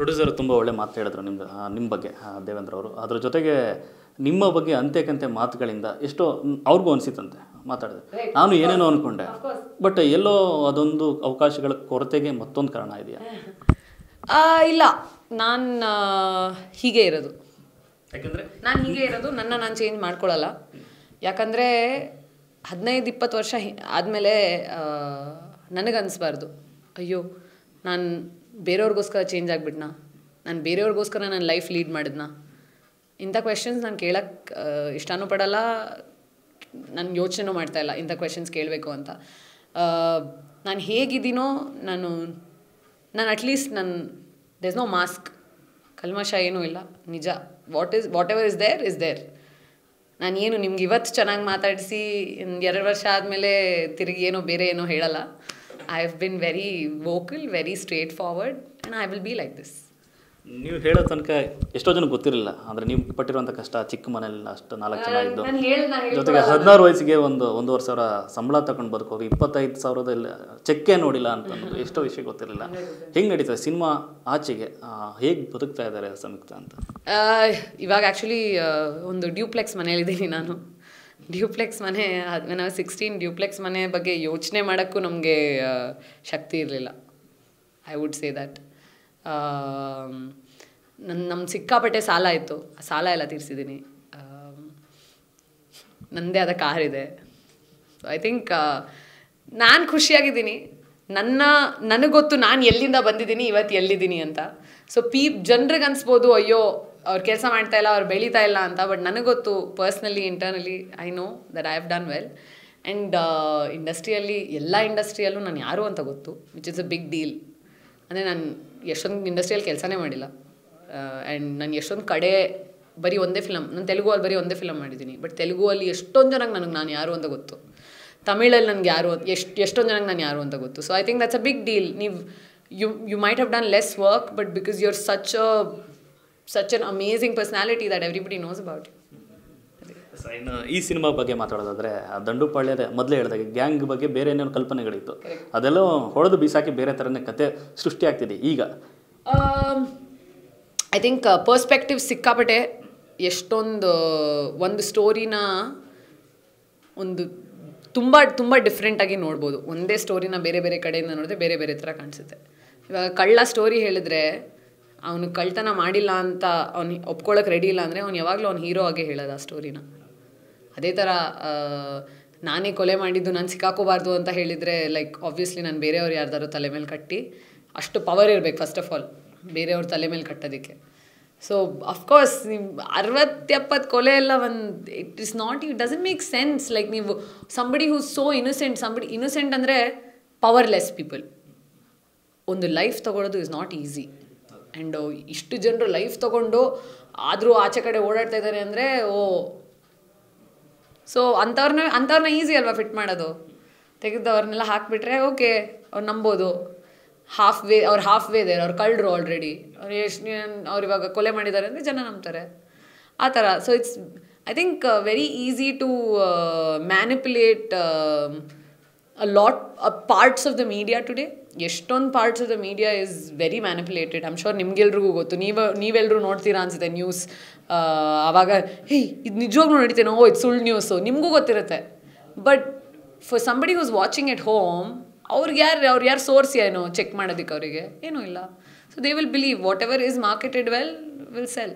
Producer ತುಂಬ ಒಳ್ಳೆ ಮಾತು ಹೇಳಿದ್ರು ನಿಮ್ಮ ನಿಮ್ಮ ಬಗ್ಗೆ ದೇವೇಂದ್ರ ಅವರು. ಅದ್ರ ಜೊತೆಗೆ ನಿಮ್ಮ ಬಗ್ಗೆ ಅಂತ್ಯಕ್ಕಂತೆ ಮಾತುಗಳಿಂದ ಎಷ್ಟೋ ಅವ್ರಿಗೂ ಅನಿಸಿತಂತೆ ಮಾತಾಡಿದೆ ನಾನು ಏನೇನೋ ಅಂದ್ಕೊಂಡೆ ಬಟ್ ಎಲ್ಲೋ ಅದೊಂದು ಅವಕಾಶಗಳ ಕೊರತೆಗೆ ಮತ್ತೊಂದು ಕಾರಣ ಇದೆಯಾ? ಇಲ್ಲ. ನಾನು ಹೀಗೆ ಇರೋದು. ಯಾಕಂದರೆ? ನಾನು ಹೀಗೆ ಇರೋದು ನನ್ನ ನಾನು ಚೇಂಜ್ ಮಾಡ್ಕೊಳ್ಳಲ್ಲ ಯಾಕಂದರೆ ಹದಿನೈದು ಇಪ್ಪತ್ತು ವರ್ಷ ಆದಮೇಲೆ ನನಗನ್ಸ್ಬಾರ್ದು. ಅಯ್ಯೋ ನಾನು ಬೇರೆಯವ್ರಿಗೋಸ್ಕರ ಚೇಂಜ್ ಆಗಿಬಿಟ್ನಾ? ನಾನು ಬೇರೆಯವ್ರಿಗೋಸ್ಕರ ನನ್ನ ಲೈಫ್ ಲೀಡ್ ಮಾಡಿದ್ನಾ? ಇಂಥ ಕ್ವೆಶನ್ಸ್ ನಾನು ಕೇಳೋಕ್ಕೆ ಇಷ್ಟನೂ ಪಡಲ್ಲ ನಾನು ಯೋಚನೆನೂ ಮಾಡ್ತಾ ಇಲ್ಲ ಇಂಥ ಕ್ವೆಶನ್ಸ್ ಕೇಳಬೇಕು ಅಂತ. ನಾನು ಹೇಗಿದ್ದೀನೋ ನಾನು ನಾನು ಅಟ್ಲೀಸ್ಟ್ ನನ್ನ ದೇಸ್ ನೋ ಮಾಸ್ಕ್ ಕಲ್ಮಶ ಏನೂ ಇಲ್ಲ. ನಿಜ. What is whatever is there is there ನಾನು ಏನು ನಿಮ್ಗೆ ಇವತ್ತು ಚೆನ್ನಾಗಿ ಮಾತಾಡಿಸಿ ಎರಡು ವರ್ಷ ಆದಮೇಲೆ ತಿರುಗಿ ಏನೋ ಬೇರೆ ಏನೋ ಹೇಳಲ್ಲ. I have been very vocal very straightforward and I will be like this ನೀವು ಹೇಳೋ ತನಕ ಎಷ್ಟೋ ಜನ ಗೊತ್ತಿರಲಿಲ್ಲ. ಅಂದರೆ ನೀವು ಪಟ್ಟಿರುವಂಥ ಕಷ್ಟ ಚಿಕ್ಕ ಮನೆಯಲ್ಲಿ ಅಷ್ಟು ನಾಲ್ಕು ಜನ ಇದ್ದು. ಜೊತೆಗೆ ಹದಿನಾರು ವಯಸ್ಸಿಗೆ ಒಂದು ಒಂದೂವರೆ ಸಾವಿರ ಸಂಬಳ ತಗೊಂಡು ಬದುಕೋರು ಇಪ್ಪತ್ತೈದು ಸಾವಿರದಲ್ಲಿ ಚೆಕ್ಕೆ ನೋಡಿಲ್ಲ ಅಂತ ಅನ್ನೋದು ಎಷ್ಟೋ ವಿಷಯ ಗೊತ್ತಿರಲಿಲ್ಲ. ಹೆಂಗೆ ನಡೀತದೆ? ಸಿನಿಮಾ ಆಚೆಗೆ ಹೇಗೆ ಬದುಕ್ತಾ ಇದ್ದಾರೆ ಸಂಯುಕ್ತ ಅಂತ? ಇವಾಗ ಆ್ಯಕ್ಚುಲಿ ಒಂದು ಡ್ಯೂಪ್ಲೆಕ್ಸ್ ಮನೇಲಿದ್ದೀನಿ ನಾನು. ಡ್ಯೂಪ್ಲೆಕ್ಸ್ ಮನೆ ನಾವು ಸಿಕ್ಸ್ಟೀನ್ ಡ್ಯೂಪ್ಲೆಕ್ಸ್ ಮನೆ ಬಗ್ಗೆ ಯೋಚನೆ ಮಾಡೋಕ್ಕೂ ನಮಗೆ ಶಕ್ತಿ ಇರಲಿಲ್ಲ. ಐ ವುಡ್ ಸೇ ದ್ಯಾಟ್ ನನ್ನ ನಮ್ಮ ಸಿಕ್ಕಾಪಟ್ಟೆ ಸಾಲ ಇತ್ತು. ಆ ಸಾಲ ಎಲ್ಲ ತೀರಿಸಿದ್ದೀನಿ ನನ್ನದೇ ಆದ ಕಾರ್ ಇದೆ. ಸೊ ಐ ಥಿಂಕ್ ನಾನು ಖುಷಿಯಾಗಿದ್ದೀನಿ. ನನ್ನ ನನಗೊತ್ತು ಗೊತ್ತು ನಾನು ಎಲ್ಲಿಂದ ಬಂದಿದ್ದೀನಿ ಇವತ್ತು ಎಲ್ಲಿದ್ದೀನಿ ಅಂತ. ಸೊ ಪೀಪ್, ಜನರಿಗೆ ಅನ್ಸ್ಬೋದು, ಅಯ್ಯೋ ಅವ್ರು ಕೆಲಸ ಮಾಡ್ತಾ ಇಲ್ಲ, ಅವ್ರು ಬೆಳೀತಾ ಇಲ್ಲ ಅಂತ ಬಟ್ ನನಗೆ ಗೊತ್ತು personally internally I know that I have done well and ಇಂಡಸ್ಟ್ರಿಯಲ್ಲಿ ಎಲ್ಲ ಇಂಡಸ್ಟ್ರಿಯಲ್ಲೂ ನಾನು ಯಾರು ಅಂತ ಗೊತ್ತು which is a big deal ಅಂದರೆ ನಾನು ಎಷ್ಟೊಂದು ಇಂಡಸ್ಟ್ರಿಯಲ್ಲಿ ಕೆಲಸನೇ ಮಾಡಿಲ್ಲ. ಆ್ಯಂಡ್ ನಾನು ಎಷ್ಟೊಂದು ಕಡೆ ಬರೀ ಒಂದೇ ಫಿಲಮ್ ನಾನು ತೆಲುಗುವಲ್ಲಿ ಬರೀ ಒಂದೇ ಫಿಲಮ್ ಮಾಡಿದ್ದೀನಿ ಬಟ್ ತೆಲುಗುವಲ್ಲಿ ಎಷ್ಟೊಂದು ಜನಕ್ಕೆ ನನಗೆ ನಾನು ಯಾರು ಅಂತ ಗೊತ್ತು. ತಮಿಳಲ್ಲಿ ನನಗೆ ಯಾರು ಎಷ್ಟು, ಎಷ್ಟೊಂದು ಜನಕ್ಕೆ ನಾನು ಯಾರು ಅಂತ ಗೊತ್ತು. So I think that's a big deal ನೀವು you you might have done less work but because you are such a such an amazing personality that everybody knows about you ಇನ್ನು ಈ ಸಿನಿಮಾ ಬಗ್ಗೆ ಮಾತಾಡೋದಾದ್ರೆ ಆ ದಂಡುಪಾಳ್ಯದ ಮೊದಲೇ ಹೇಳಿದಾಗ ಗ್ಯಾಂಗ್ ಬಗ್ಗೆ ಬೇರೆ ಏನೇನು ಕಲ್ಪನೆಗಳಿತ್ತು. ಅದೆಲ್ಲ ಹೊಡೆದು ಬೀಸಾಕಿ ಬೇರೆ ಥರನೇ ಕತೆ ಸೃಷ್ಟಿ ಆಗ್ತಿದೆ ಈಗ. ಐ ಥಿಂಕ್ ಪರ್ಸ್ಪೆಕ್ಟಿವ್ ಸಿಕ್ಕಾಪಟ್ಟೆ ಎಷ್ಟೊಂದು ಒಂದು ಸ್ಟೋರಿನ ಒಂದು ತುಂಬ ತುಂಬ ಡಿಫ್ರೆಂಟಾಗಿ ನೋಡ್ಬೋದು. ಒಂದೇ ಸ್ಟೋರಿನ ಬೇರೆ ಬೇರೆ ಕಡೆಯಿಂದ ನೋಡಿದ್ರೆ ಬೇರೆ ಬೇರೆ ಥರ ಕಾಣಿಸುತ್ತೆ. ಇವಾಗ ಕಳ್ಳ ಸ್ಟೋರಿ ಹೇಳಿದ್ರೆ ಅವನು ಕಳ್ತನ ಮಾಡಿಲ್ಲ ಅಂತ ಅವ್ನು ಒಪ್ಕೊಳ್ಳೋಕೆ ರೆಡಿ ಇಲ್ಲ ಅಂದರೆ ಅವ್ನು ಯಾವಾಗಲೂ ಅವ್ನು ಹೀರೋ ಆಗೇ ಹೇಳೋದು ಆ ಸ್ಟೋರಿನ ಅದೇ ಥರ ನಾನೇ ಕೊಲೆ ಮಾಡಿದ್ದು, ನಾನು ಸಿಕ್ಕಾಕೋಬಾರ್ದು ಅಂತ ಹೇಳಿದರೆ ಲೈಕ್ ಆಬ್ವಿಯಸ್ಲಿ ನಾನು ಬೇರೆಯವ್ರು ಯಾರ್ದಾರು ತಲೆ ಮೇಲೆ ಕಟ್ಟಿ, ಅಷ್ಟು ಪವರ್ ಇರಬೇಕು ಫಸ್ಟ್ ಆಫ್ ಆಲ್ ಬೇರೆಯವ್ರ ತಲೆ ಮೇಲೆ ಕಟ್ಟೋದಕ್ಕೆ. ಸೊ ಅಫ್ಕೋರ್ಸ್ ನೀವು ಅರವತ್ತೆಪ್ಪತ್ತು ಕೊಲೆ ಎಲ್ಲ ಒಂದು it is not it doesn't make sense like ನೀವು somebody who so innocent somebody innocent ಅಂದರೆ ಪವರ್ಲೆಸ್ ಪೀಪಲ್ ಒಂದು ಲೈಫ್ ತಗೊಳ್ಳೋದು ಇಸ್ ನಾಟ್ ಈಸಿ ಆ್ಯಂಡ್ ಇಷ್ಟು ಜನರು ಲೈಫ್ ತೊಗೊಂಡು ಆದರೂ ಆಚೆ ಕಡೆ ಓಡಾಡ್ತಾ ಇದ್ದಾರೆ ಅಂದರೆ, ಓ. ಸೊ ಅಂಥವ್ರನ್ನ ಅಂಥವ್ರನ್ನ ಈಸಿ ಅಲ್ವಾ ಫಿಟ್ ಮಾಡೋದು? ತೆಗೆದವ್ರನ್ನೆಲ್ಲ ಹಾಕಿಬಿಟ್ರೆ ಓಕೆ ಅವ್ರು ನಂಬೋದು. ಹಾಫ್ ವೇ ಅವ್ರು ಹಾಫ್ ವೇ ದೇರ್ ಅವ್ರು ಕಳ್ಳರು ಆಲ್ರೆಡಿ ಅವ್ರು ಎಷ್ಟು ಅವ್ರು ಇವಾಗ ಕೊಲೆ ಮಾಡಿದ್ದಾರೆ ಅಂದರೆ ಜನ ನಂಬ್ತಾರೆ. ಆ ಥರ. So it's I think very easy to a lot parts of the media today ಎಷ್ಟೊಂದು parts of the media is very manipulated I'm sure ನಿಮ್ಗೆಲ್ರಿಗೂ ಗೊತ್ತು. ನೀವು ನೀವೆಲ್ಲರೂ ನೋಡ್ತೀರಾ ಅನ್ಸುತ್ತೆ ನ್ಯೂಸ್ ಆವಾಗ ಹೇ ಇದು ನಿಜವಾಗ್ಲೂ ನಡೀತೇನೋ? ಓ, ಇದು ಸುಳ್ಳು ನ್ಯೂಸು ನಿಮಗೂ ಗೊತ್ತಿರುತ್ತೆ. But for somebody who's watching at home ಅವ್ರಿಗೆ ಯಾರು, ಅವ್ರು ಯಾರು ಸೋರ್ಸ್ ಏನು ಚೆಕ್ ಮಾಡೋದಕ್ಕೆ ಅವರಿಗೆ? ಏನೂ ಇಲ್ಲ. So they will believe whatever is marketed well will sell